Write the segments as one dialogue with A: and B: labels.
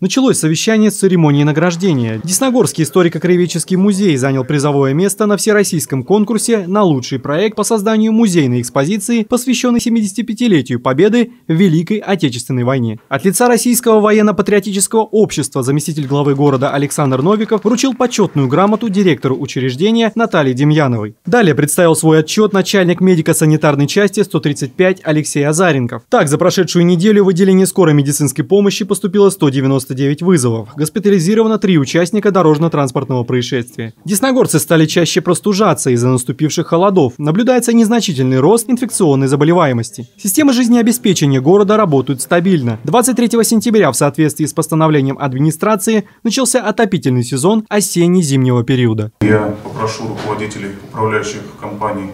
A: Началось совещание с церемонии награждения. Десногорский историко-краеведческий музей занял призовое место на всероссийском конкурсе на лучший проект по созданию музейной экспозиции, посвященной 75-летию Победы в Великой Отечественной войне. От лица Российского военно-патриотического общества заместитель главы города Александр Новиков вручил почетную грамоту директору учреждения Наталье Демьяновой. Далее представил свой отчет начальник медико-санитарной части 135 Алексей Азаренков. Так, за прошедшую неделю в отделение скорой медицинской помощи поступило 190 99 вызовов. Госпитализировано три участника дорожно-транспортного происшествия. Десногорцы стали чаще простужаться из-за наступивших холодов. Наблюдается незначительный рост инфекционной заболеваемости. Системы жизнеобеспечения города работают стабильно. 23 сентября в соответствии с постановлением администрации начался отопительный сезон осенне-зимнего периода.
B: Я попрошу руководителей управляющих компаний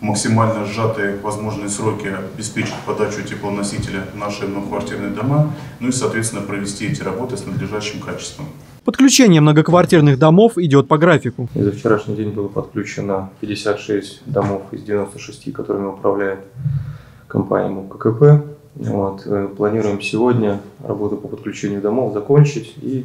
B: максимально сжатые возможные сроки обеспечить подачу теплоносителя в наши многоквартирные дома, ну и, соответственно, провести эти работы с надлежащим качеством.
A: Подключение многоквартирных домов идет по графику.
C: И за вчерашний день было подключено 56 домов из 96, которыми управляет компания МУККП. Вот. Э, планируем сегодня работу по подключению домов закончить и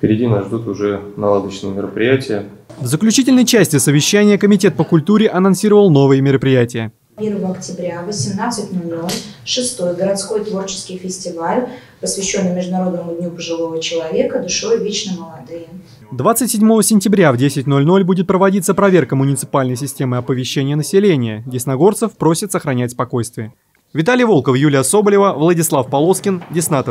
C: Впереди нас ждут уже наладочные мероприятия.
A: В заключительной части совещания Комитет по культуре анонсировал новые мероприятия.
D: 1 октября 18.00 шестой городской творческий фестиваль, посвященный Международному дню пожилого человека «Душой вечно молодые».
A: 27 сентября в 10.00 будет проводиться проверка муниципальной системы оповещения населения. Десногорцев просят сохранять спокойствие. Виталий Волков, Юлия Соболева, Владислав Полоскин, Десна.